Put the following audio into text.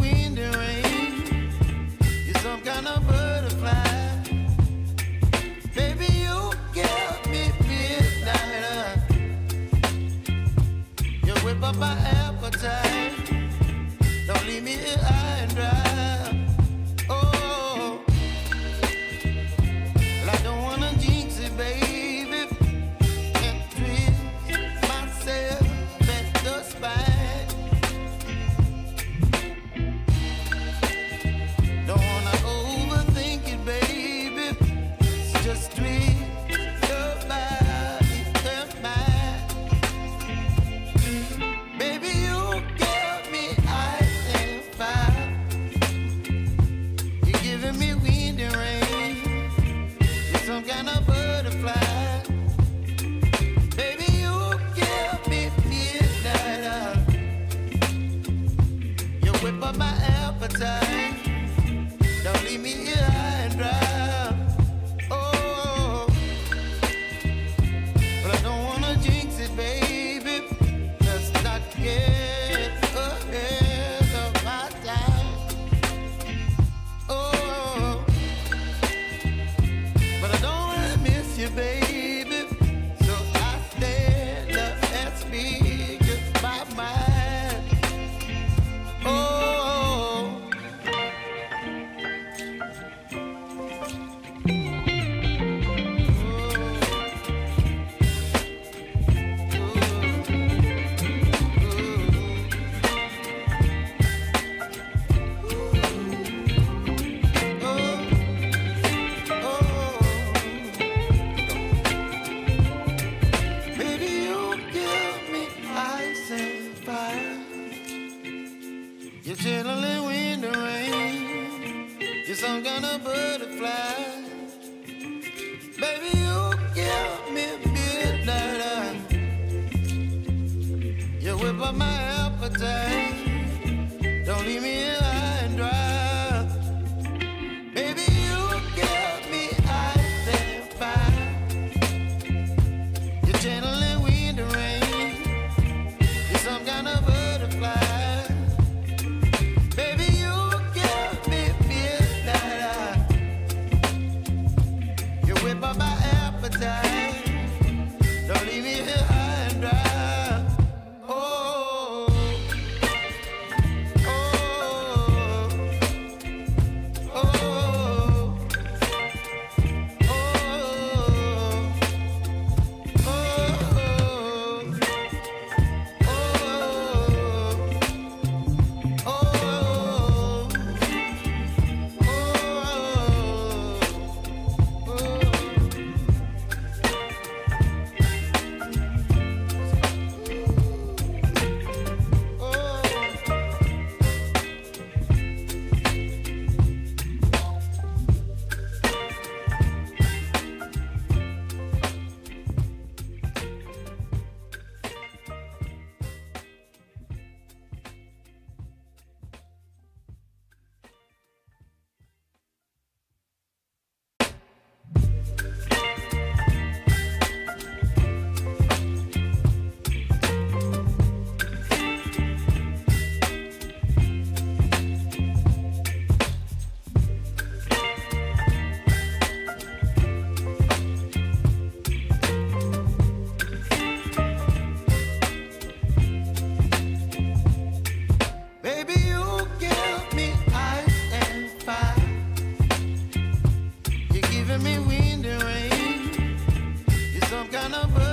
wind and rain. You're some kind of butterfly. Baby, you give me midnight. You whip up my appetite. gonna.